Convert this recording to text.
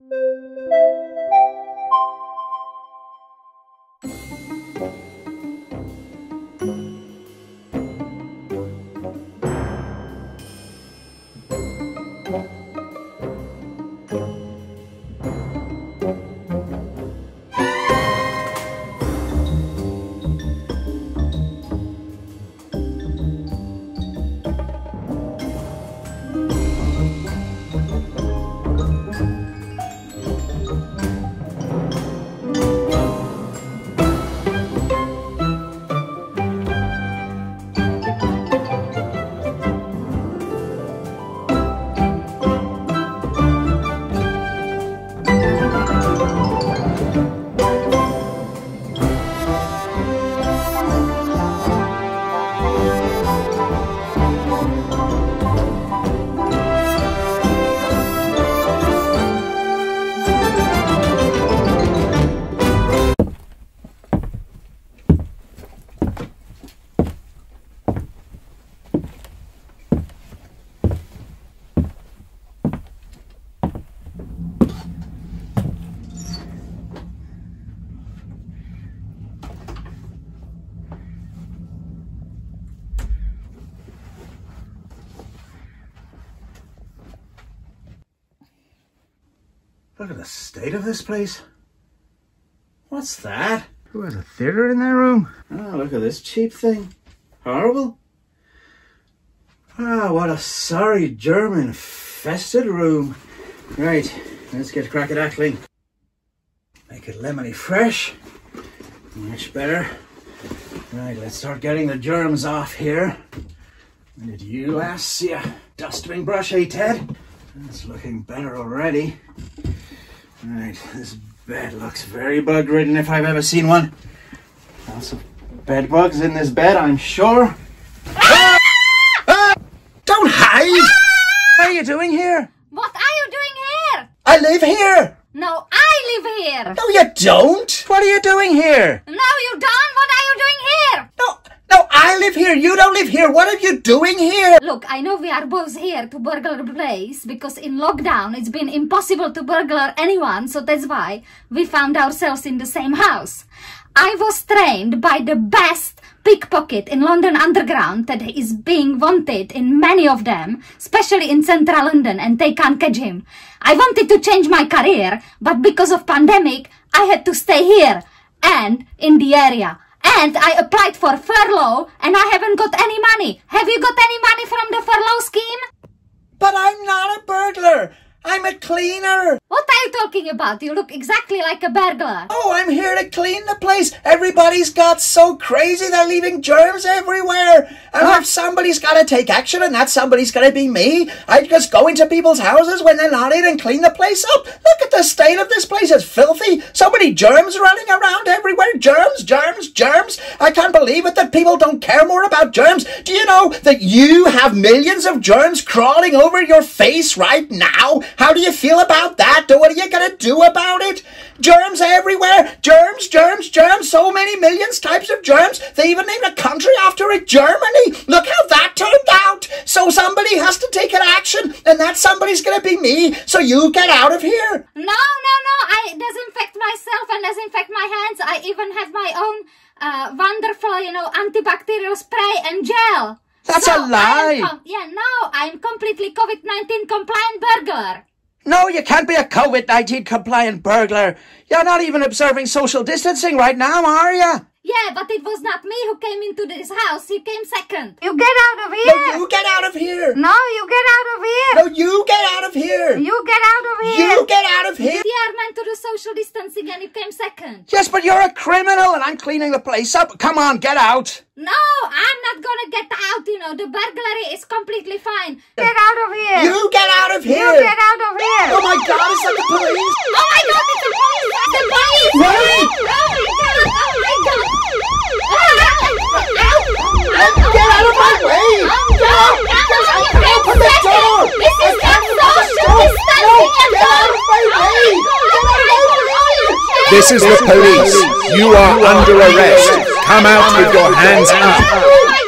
Thank you. Look at the state of this place. What's that? Who has a theatre in their room? Oh, look at this cheap thing. Horrible. Ah, what a sorry germ-infested room. Right, let's get crack at acting. Make it lemony fresh. Much better. Right, let's start getting the germs off here. Did you last see a dusting brush, eh, Ted? That's looking better already. Right, this bed looks very bug ridden if I've ever seen one. Lots of bed bugs in this bed, I'm sure. Ah! Ah! Don't hide! What are you doing here? What are you doing here? I live here! No, I live here. No, you don't! What are you doing here? No, you don't. What are you doing here? No, no, I live here. You don't live here. What are you doing here? Look, I know we are both here to burglar place because in lockdown it's been impossible to burglar anyone, so that's why we found ourselves in the same house. I was trained by the best pickpocket in London Underground that is being wanted in many of them, especially in central London, and they can't catch him. I wanted to change my career, but because of pandemic, I had to stay here and in the area. And I applied for furlough and I haven't got any money. Have you got any money from the furlough scheme? But I'm not a burglar. I'm a cleaner. You talking about? You look exactly like a burglar. Oh, I'm here to clean the place. Everybody's got so crazy they're leaving germs everywhere. And if somebody's got to take action and that somebody's going to be me, I just go into people's houses when they're not in and clean the place up. Look at the state of this place. It's filthy. So many germs running around everywhere. Germs, germs, germs. I can't believe it that people don't care more about germs. Do you know that you have millions of germs crawling over your face right now? How do you feel about that? What are you going to do about it? Germs everywhere. Germs, germs, germs. So many millions types of germs. They even named a country after it, Germany. Look how that turned out. So somebody has to take an action, and that somebody's going to be me. So you get out of here. No, no, no. I disinfect myself and disinfect my hands. I even have my own uh, wonderful, you know, antibacterial spray and gel. That's so a lie. yeah, no, I'm completely COVID-19 compliant burglar. No, you can't be a COVID-19 compliant burglar. You're not even observing social distancing right now, are you? Yeah, but it was not me who came into this house. He came second. You get out of here. No, you get out of here. No, you get out of here. No, you get out of here. You get out of here. You get out of here. You are meant to do social distancing and you came second. Yes, but you're a criminal and I'm cleaning the place up. Come on, get out. No, I'm not gonna get out, you know. The burglary is completely fine. Get out of here. You get out of here. You get out of here. My god, it's like the police. Oh my god, it's the police. It's the police. Run. Oh my god. Oh my god. Get out of my way! No, no, no, you Open the door! This is not social distancing at all. of my way! This is the police. You are under arrest. Come out with your hands up. Oh my